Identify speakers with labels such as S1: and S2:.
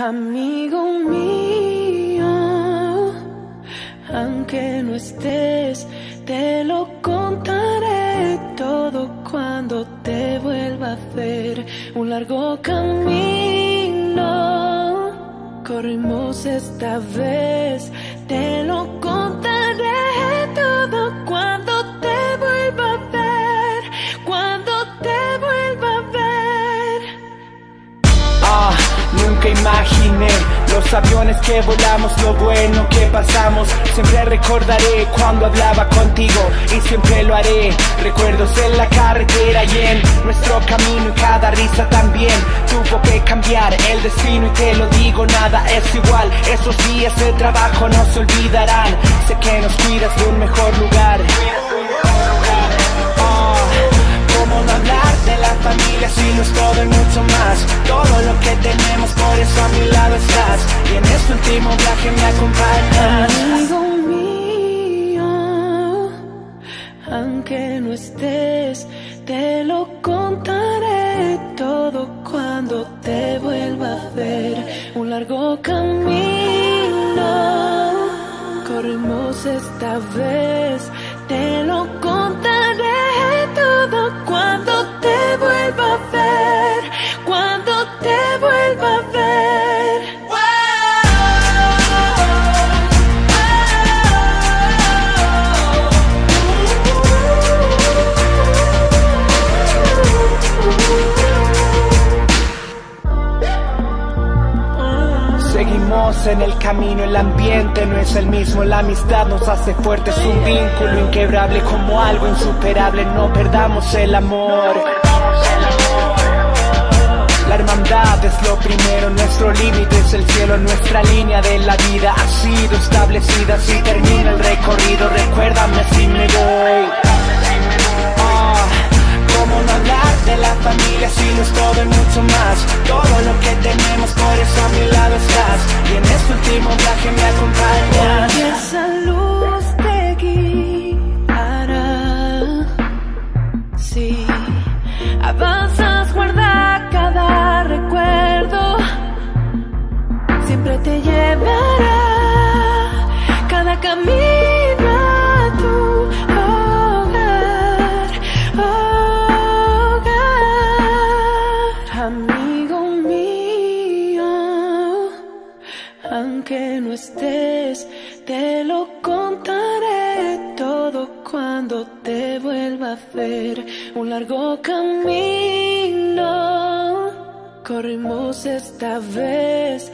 S1: Amigo mío, aunque no estés, te lo contaré todo cuando te vuelva a ver. Un largo camino corrimos esta vez, te lo contaré
S2: imaginé los aviones que volamos, lo bueno que pasamos. Siempre recordaré cuando hablaba contigo y siempre lo haré. Recuerdos en la carretera y en nuestro camino y cada risa también tuvo que cambiar el destino y te lo digo, nada es igual. Esos días de trabajo no se olvidarán. Sé que nos cuidas de un mejor lugar. Acompañas.
S1: Amigo mío, aunque no estés, te lo contaré todo cuando te vuelva a ver. Un largo camino corrimos esta vez,
S2: En el camino, el ambiente no es el mismo, la amistad nos hace fuertes, un vínculo inquebrable como algo insuperable, no perdamos el amor. La hermandad es lo primero, nuestro límite es el cielo, nuestra línea de la vida ha sido establecida, si termina el recorrido, recuérdame si me voy. Ah, ¿Cómo no hablar de la familia si no es todo y mucho más? Todo lo que tenemos, por eso a
S1: No estés, te lo contaré todo cuando te vuelva a ver. Un largo camino corrimos esta vez,